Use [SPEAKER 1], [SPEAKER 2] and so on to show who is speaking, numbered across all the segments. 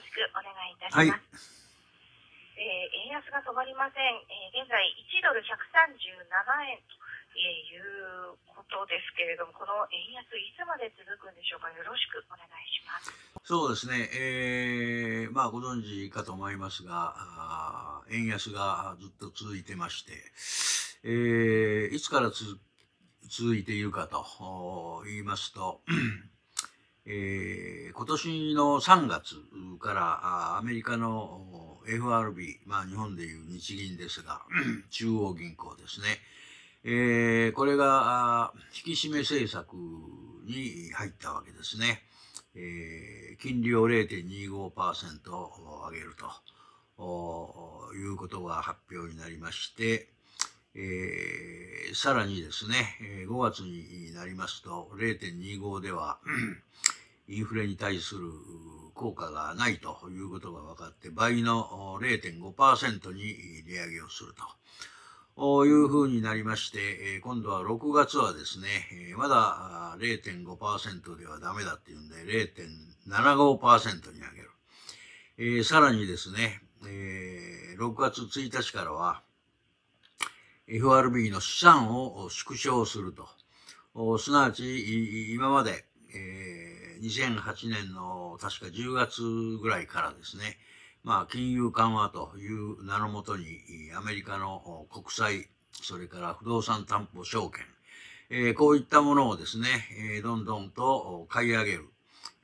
[SPEAKER 1] ろしくお願いいたします。はい、えー、円安が止まりません。えー、現在1ドル137円ということですけれども、この円安いつまで続くんでしょうか？よろしくお願いします。
[SPEAKER 2] そうですね。えー、まあご存知かと思いますが、円安がずっと続いてまして、えー、いつから続続いているかと言いますと、えー、今年の3月からアメリカの FRB、まあ日本でいう日銀ですが、中央銀行ですね。えー、これが引き締め政策に入ったわけですね。えー、金利を0.25%上げるということが発表になりまして、えー、さらにですね、5月になりますと0.25ではインフレに対する効果がないということが分かって倍の0.5%に利上げをするというふうになりまして、今度は6月はですね、まだ0.5%ではダメだっていうんで0.75%に上げる。さらにですね、6月1日からは FRB の資産を縮小すると。すなわち、今まで、えー、2008年の確か10月ぐらいからですね、まあ、金融緩和という名のもとに、アメリカの国債、それから不動産担保証券、えー、こういったものをですね、えー、どんどんと買い上げる。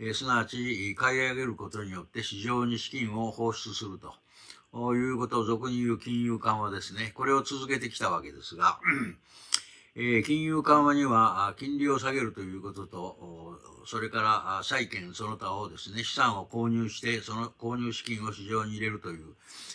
[SPEAKER 2] えー、すなわち、買い上げることによって市場に資金を放出すると。いうことを俗に言う金融緩和ですね。これを続けてきたわけですが、え、金融緩和には金利を下げるということと、それから債券その他をですね、資産を購入して、その購入資金を市場に入れるという、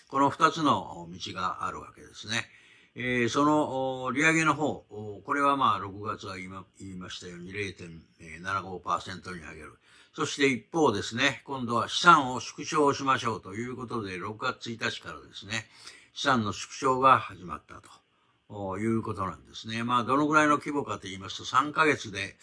[SPEAKER 2] この二つの道があるわけですね。えー、その利上げの方、これはまあ6月は今言いましたように0.75%に上げる。そして一方ですね、今度は資産を縮小しましょうということで、6月1日からですね、資産の縮小が始まったということなんですね。まあ、どのぐらいの規模かと言いますと、3ヶ月で、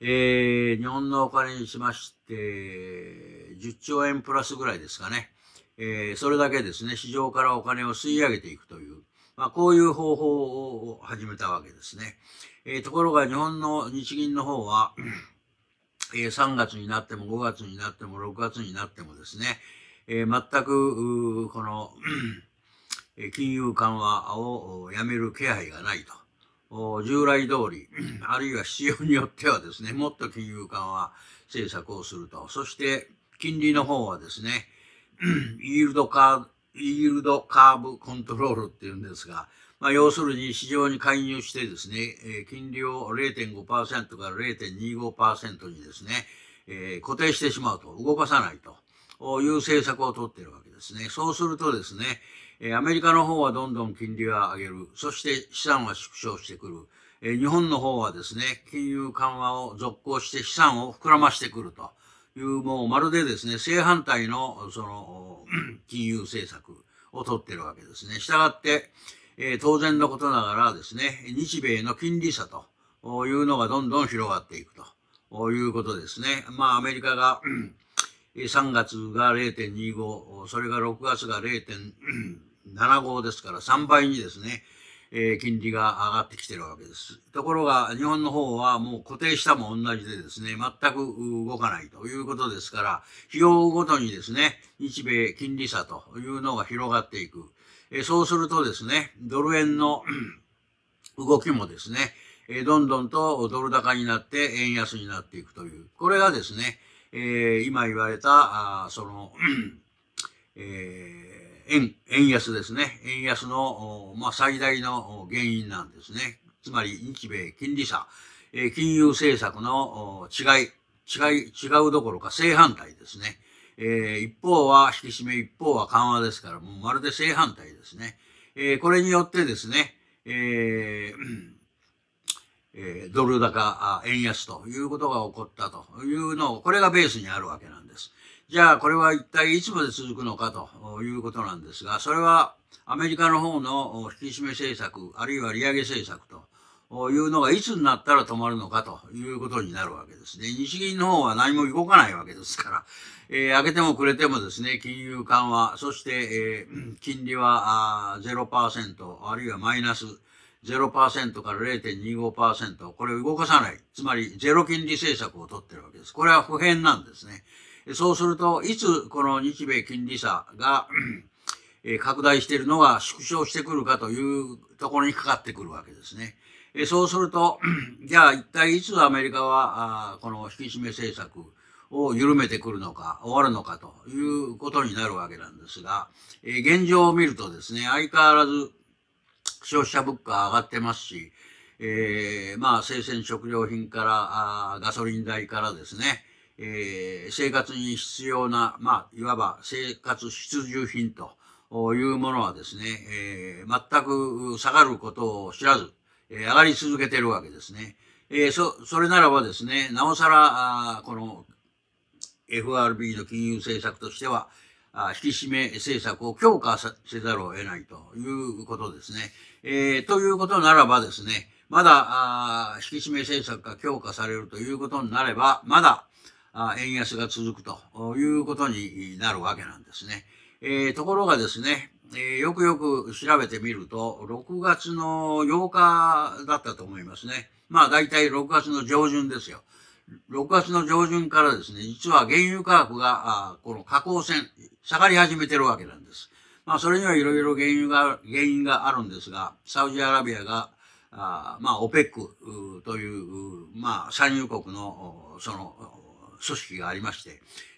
[SPEAKER 2] えー、日本のお金にしまして、10兆円プラスぐらいですかね。えー、それだけですね、市場からお金を吸い上げていくという、まあ、こういう方法を始めたわけですね。えー、ところが日本の日銀の方は、え3月になっても5月になっても6月になってもですね、え全く、この、金融緩和をやめる気配がないと。従来通り、あるいは必要によってはですね、もっと金融緩和政策をすると。そして、金利の方はですね、イールドカイールドカーブコントロールっていうんですが、まあ、要するに市場に介入してですね、えー、金利を0.5%から0.25%にですね、えー、固定してしまうと、動かさないという政策をとっているわけですね。そうするとですね、えアメリカの方はどんどん金利を上げる。そして資産は縮小してくる。え日本の方はですね、金融緩和を続行して資産を膨らましてくるという、もうまるでですね、正反対のその 金融政策をとってるわけですね。したがって、えー、当然のことながらですね、日米の金利差というのがどんどん広がっていくということですね。まあ、アメリカが、3月が0.25、それが6月が0.75ですから3倍にですね、えー、金利が上がってきてるわけです。ところが、日本の方はもう固定したも同じでですね、全く動かないということですから、費用ごとにですね、日米金利差というのが広がっていく。えそうするとですね、ドル円の 動きもですね、えどんどんとドル高になって円安になっていくという、これがですね、えー、今言われた、あその、えー、円、円安ですね。円安の、まあ、最大の原因なんですね。つまり、日米金利差、えー、金融政策の違い、違い、違うどころか正反対ですね。えー、一方は引き締め、一方は緩和ですから、もうまるで正反対ですね。えー、これによってですね、えーえー、ドル高、円安ということが起こったというのを、これがベースにあるわけなんです。じゃあ、これは一体いつまで続くのかということなんですが、それはアメリカの方の引き締め政策、あるいは利上げ政策というのがいつになったら止まるのかということになるわけですね。日銀の方は何も動かないわけですから、えー、上げてもくれてもですね、金融緩和、そして、えー、金利はあ0%、あるいはマイナス0%から0.25%、これを動かさない。つまり、ゼロ金利政策を取ってるわけです。これは不変なんですね。そうすると、いつこの日米金利差が 拡大しているのが縮小してくるかというところにかかってくるわけですね。そうすると、じゃあ一体いつアメリカはこの引き締め政策を緩めてくるのか、終わるのかということになるわけなんですが、現状を見るとですね、相変わらず消費者物価上がってますし、えー、まあ生鮮食料品からガソリン代からですね、えー、生活に必要な、まあ、いわば生活必需品というものはですね、えー、全く下がることを知らず、えー、上がり続けてるわけですね。えー、そ、それならばですね、なおさら、あこの FRB の金融政策としては、あ引き締め政策を強化せざるを得ないということですね。えー、ということならばですね、まだあ引き締め政策が強化されるということになれば、まだ円安が続くということになるわけなんですね。えー、ところがですね、えー、よくよく調べてみると、6月の8日だったと思いますね。まあ大体6月の上旬ですよ。6月の上旬からですね、実は原油価格が、あこの下降線、下がり始めてるわけなんです。まあそれにはいろいろ原因が、原因があるんですが、サウジアラビアが、あまあ、オペックという、まあ、産油国の、その、組織がありまし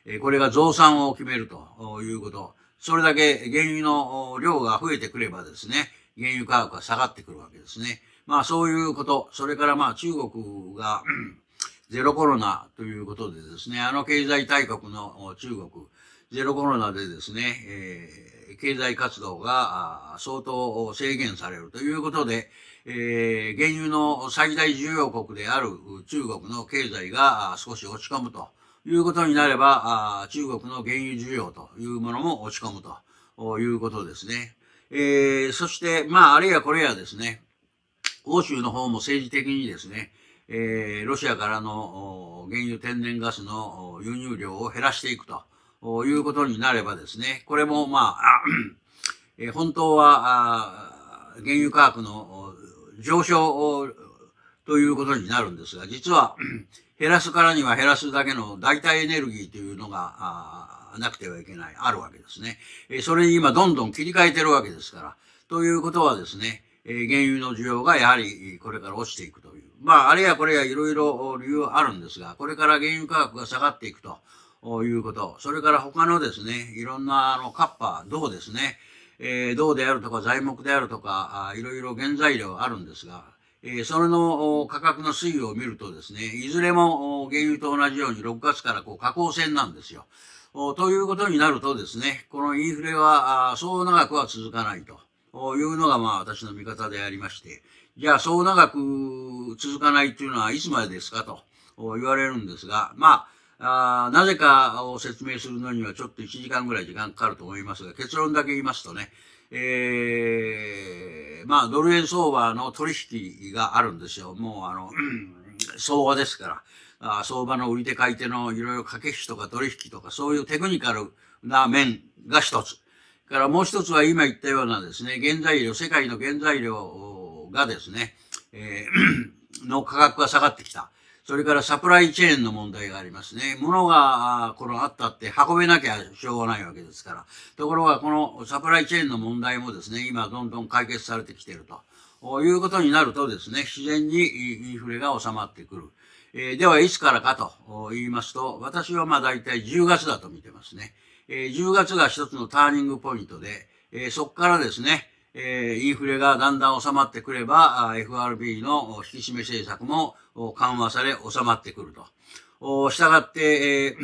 [SPEAKER 2] て、これが増産を決めるということ。それだけ原油の量が増えてくればですね、原油価格が下がってくるわけですね。まあそういうこと、それからまあ中国がゼロコロナということでですね、あの経済大国の中国、ゼロコロナでですね、えー、経済活動が相当制限されるということで、えー、原油の最大需要国である中国の経済が少し落ち込むということになれば、中国の原油需要というものも落ち込むということですね。えー、そして、まあ、あるいはこれやですね、欧州の方も政治的にですね、えー、ロシアからの原油天然ガスの輸入量を減らしていくとということになればですね、これもまあ、え、本当は原油価格の上昇ということになるんですが、実は減らすからには減らすだけの代替エネルギーというのがなくてはいけない、あるわけですね。えそれに今どんどん切り替えてるわけですから。ということはですね、え原油の需要がやはりこれから落ちていくという。まあ、あれやこれやいろいろ理由はあるんですが、これから原油価格が下がっていくということ。それから他のですね、いろんなあのカッパ、銅ですね。えー、銅であるとか材木であるとか、あいろいろ原材料あるんですが、えー、それの価格の推移を見るとですね、いずれも原油と同じように6月からこう下降線なんですよ。ということになるとですね、このインフレはそう長くは続かないというのがまあ私の見方でありまして、じゃあそう長く続かないというのはいつまでですかと言われるんですが、まあ、あなぜかを説明するのにはちょっと1時間ぐらい時間かかると思いますが、結論だけ言いますとね、えー、まあ、ドル円相場の取引があるんですよ。もうあの、相場ですから、あ相場の売り手買い手のいろいろ駆け引きとか取引とか、そういうテクニカルな面が一つ。からもう一つは今言ったようなですね、原材料、世界の原材料がですね、えー、の価格が下がってきた。それからサプライチェーンの問題がありますね。物が、このあったって運べなきゃしょうがないわけですから。ところが、このサプライチェーンの問題もですね、今どんどん解決されてきているということになるとですね、自然にインフレが収まってくる。え、では、いつからかと言いますと、私はまあ大体10月だと見てますね。え、10月が一つのターニングポイントで、え、そこからですね、えインフレがだんだん収まってくれば、FRB の引き締め政策も緩和され収まってくると。したがって、え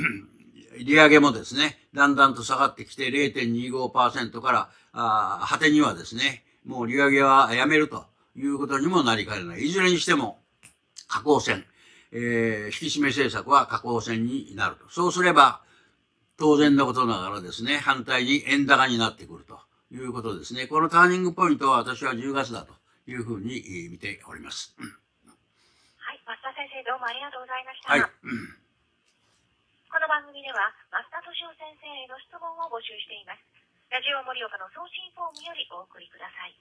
[SPEAKER 2] ー、利上げもですね、だんだんと下がってきて0.25%から、あ果てにはですね、もう利上げはやめるということにもなりかねない。いずれにしても、下降線、えー、引き締め政策は下降線になると。そうすれば、当然のことながらですね、反対に円高になってくると。いうことですね。このターニングポイントは私は10月だというふうに見ております。
[SPEAKER 1] もありがとうございました。
[SPEAKER 2] はい。
[SPEAKER 1] この番組では、増田敏夫先生への質問を募集しています。ラジオ盛岡の送信フォームよりお送りください。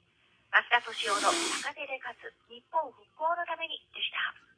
[SPEAKER 1] 増田敏夫の高手で勝つ日本復興のためにでした。